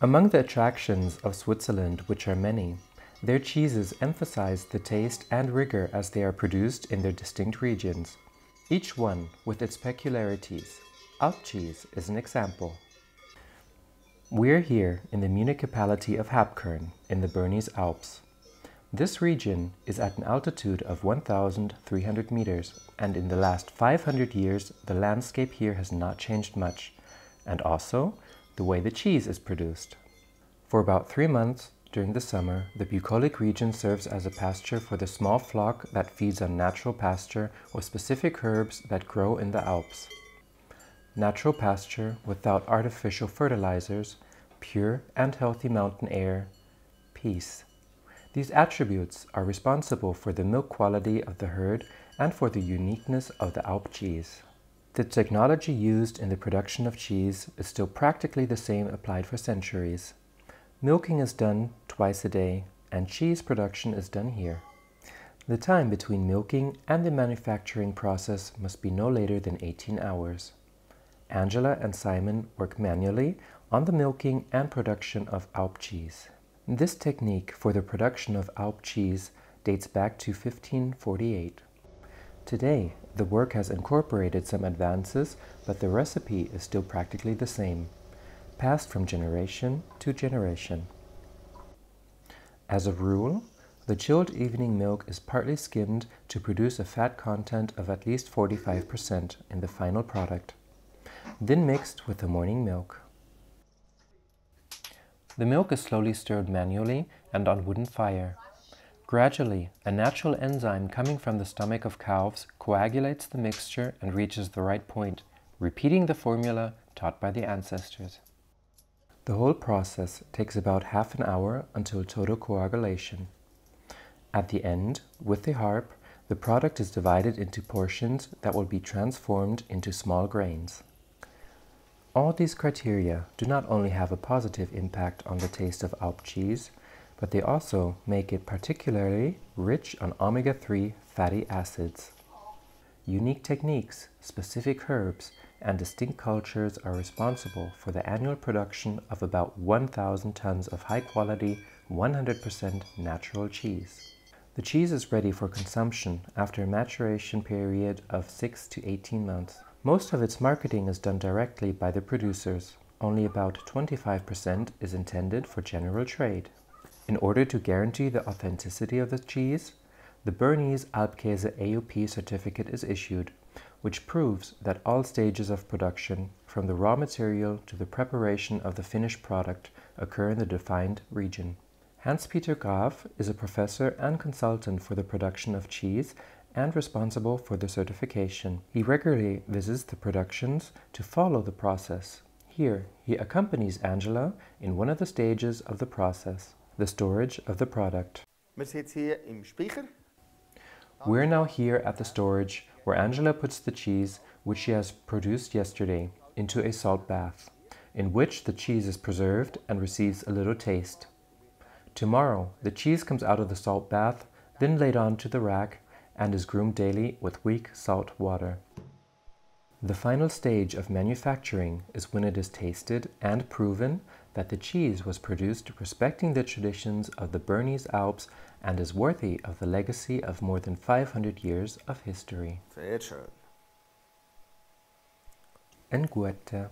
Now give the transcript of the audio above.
Among the attractions of Switzerland, which are many, their cheeses emphasize the taste and rigor as they are produced in their distinct regions, each one with its peculiarities. Alp cheese is an example. We're here in the municipality of Habkern in the Bernese Alps. This region is at an altitude of 1,300 meters, and in the last 500 years the landscape here has not changed much, and also the way the cheese is produced. For about three months during the summer, the bucolic region serves as a pasture for the small flock that feeds on natural pasture or specific herbs that grow in the Alps. Natural pasture without artificial fertilizers, pure and healthy mountain air, peace. These attributes are responsible for the milk quality of the herd and for the uniqueness of the Alp cheese. The technology used in the production of cheese is still practically the same applied for centuries. Milking is done twice a day and cheese production is done here. The time between milking and the manufacturing process must be no later than 18 hours. Angela and Simon work manually on the milking and production of Alp cheese. This technique for the production of Alp cheese dates back to 1548. Today, the work has incorporated some advances, but the recipe is still practically the same, passed from generation to generation. As a rule, the chilled evening milk is partly skimmed to produce a fat content of at least 45% in the final product, then mixed with the morning milk. The milk is slowly stirred manually and on wooden fire. Gradually, a natural enzyme coming from the stomach of calves coagulates the mixture and reaches the right point, repeating the formula taught by the ancestors. The whole process takes about half an hour until total coagulation. At the end, with the harp, the product is divided into portions that will be transformed into small grains. All these criteria do not only have a positive impact on the taste of Alp cheese, but they also make it particularly rich on omega-3 fatty acids. Unique techniques, specific herbs, and distinct cultures are responsible for the annual production of about 1,000 tons of high-quality, 100% natural cheese. The cheese is ready for consumption after a maturation period of 6 to 18 months. Most of its marketing is done directly by the producers. Only about 25% is intended for general trade. In order to guarantee the authenticity of the cheese, the Bernese Alpkäse AOP certificate is issued, which proves that all stages of production, from the raw material to the preparation of the finished product, occur in the defined region. Hans-Peter Graf is a professor and consultant for the production of cheese and responsible for the certification. He regularly visits the productions to follow the process. Here, he accompanies Angela in one of the stages of the process, the storage of the product. We're now here at the storage where Angela puts the cheese, which she has produced yesterday, into a salt bath, in which the cheese is preserved and receives a little taste. Tomorrow, the cheese comes out of the salt bath, then laid onto the rack and is groomed daily with weak salt water. The final stage of manufacturing is when it is tasted and proven that the cheese was produced respecting the traditions of the Bernese Alps and is worthy of the legacy of more than 500 years of history. En Guette.